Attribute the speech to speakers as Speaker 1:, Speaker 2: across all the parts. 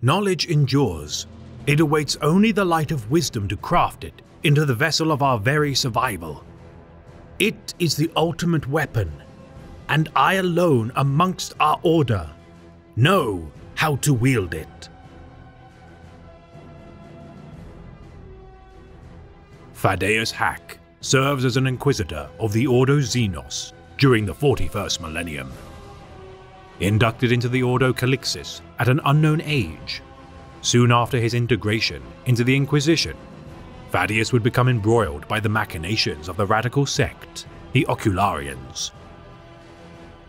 Speaker 1: Knowledge endures. It awaits only the light of wisdom to craft it into the vessel of our very survival. It is the ultimate weapon, and I alone amongst our order know how to wield it. Thaddeus Hakk serves as an Inquisitor of the Ordo Xenos during the 41st millennium. Inducted into the Ordo Calixis at an unknown age, soon after his integration into the Inquisition, Thaddeus would become embroiled by the machinations of the radical sect, the Ocularians.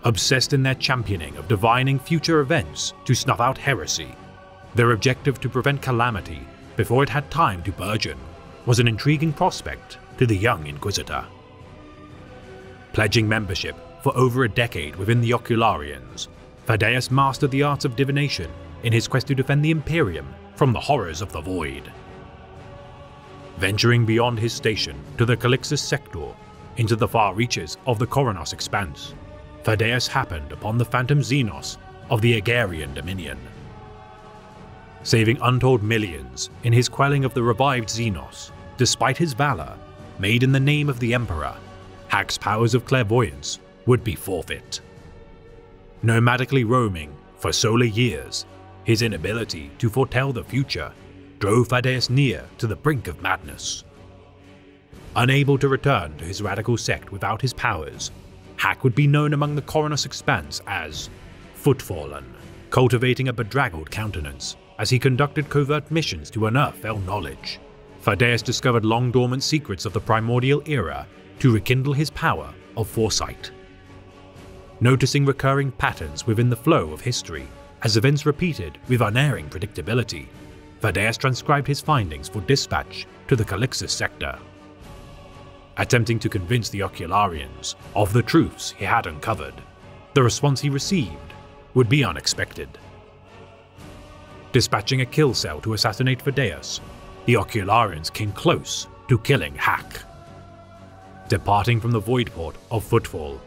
Speaker 1: Obsessed in their championing of divining future events to snuff out heresy, their objective to prevent calamity before it had time to burgeon was an intriguing prospect to the young Inquisitor. Pledging membership for over a decade within the Ocularians, Thaddeus mastered the arts of divination in his quest to defend the Imperium from the horrors of the Void. Venturing beyond his station to the Calixis sector, into the far reaches of the Koronos expanse, Thaddeus happened upon the phantom Xenos of the Egarian Dominion. Saving untold millions in his quelling of the revived Xenos, despite his valor, made in the name of the Emperor, Hakk's powers of clairvoyance would be forfeit. Nomadically roaming for solar years, his inability to foretell the future drove Thaddeus near to the brink of madness. Unable to return to his radical sect without his powers, Hakk would be known among the Koronos expanse as Footfallen, cultivating a bedraggled countenance as he conducted covert missions to unearth fell knowledge. Thaddeus discovered long dormant secrets of the primordial era to rekindle his power of foresight. Noticing recurring patterns within the flow of history as events repeated with unerring predictability, Thaddeus transcribed his findings for dispatch to the Calixis sector. Attempting to convince the Ocularians of the truths he had uncovered, the response he received would be unexpected. Dispatching a kill cell to assassinate Thaddeus, the Ocularians came close to killing Hakk. Departing from the voidport of Footfall,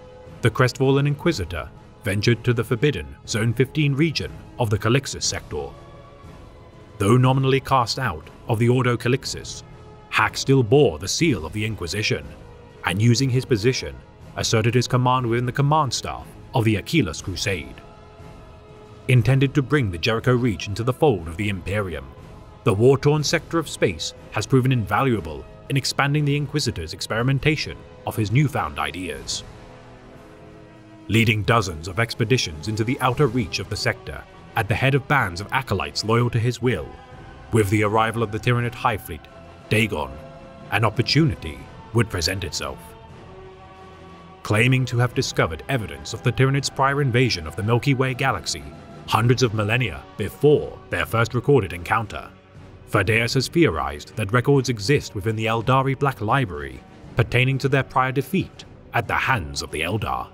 Speaker 1: the crestfallen Inquisitor ventured to the forbidden Zone 15 region of the Calixis sector. Though nominally cast out of the Ordo Calixis, Hakk still bore the seal of the Inquisition, and using his position, asserted his command within the command staff of the Achilus Crusade. Intended to bring the Jericho Reach into the fold of the Imperium, the war-torn sector of space has proven invaluable in expanding the Inquisitor's experimentation of his newfound ideas leading dozens of expeditions into the outer reach of the sector, at the head of bands of acolytes loyal to his will. With the arrival of the Tyranid Hive Fleet, Dagon, an opportunity would present itself. Claiming to have discovered evidence of the Tyranid's prior invasion of the Milky Way galaxy, hundreds of millennia before their first recorded encounter, Thaddeus has theorized that records exist within the Aeldari Black Library pertaining to their prior defeat at the hands of the Eldar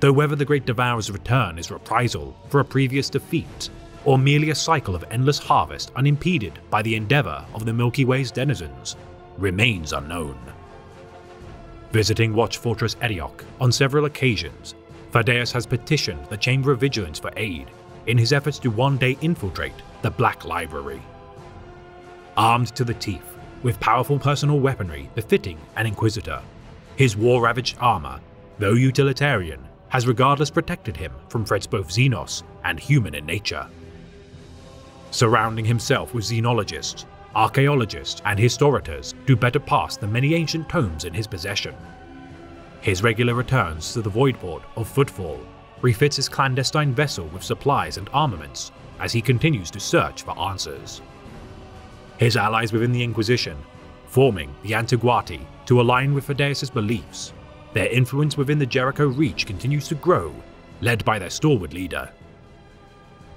Speaker 1: though whether the Great Devourer's return is reprisal for a previous defeat, or merely a cycle of endless harvest unimpeded by the endeavor of the Milky Way's denizens, remains unknown. Visiting Watch Fortress Erioch on several occasions, Thaddeus has petitioned the Chamber of Vigilance for aid in his efforts to one day infiltrate the Black Library. Armed to the teeth with powerful personal weaponry befitting an Inquisitor, his war-ravaged armor, though utilitarian, has regardless protected him from threats both Xenos and human in nature. Surrounding himself with xenologists, archaeologists, and historiators to better pass the many ancient tomes in his possession. His regular returns to the voidport of Footfall refits his clandestine vessel with supplies and armaments as he continues to search for answers. His allies within the Inquisition, forming the Antiguati to align with Thaddeus' beliefs, their influence within the Jericho Reach continues to grow, led by their stalwart leader.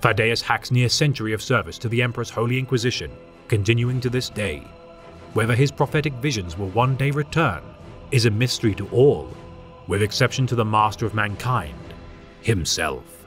Speaker 1: Thaddeus Hakk's near century of service to the Emperor's Holy Inquisition, continuing to this day. Whether his prophetic visions will one day return is a mystery to all, with exception to the master of mankind, himself.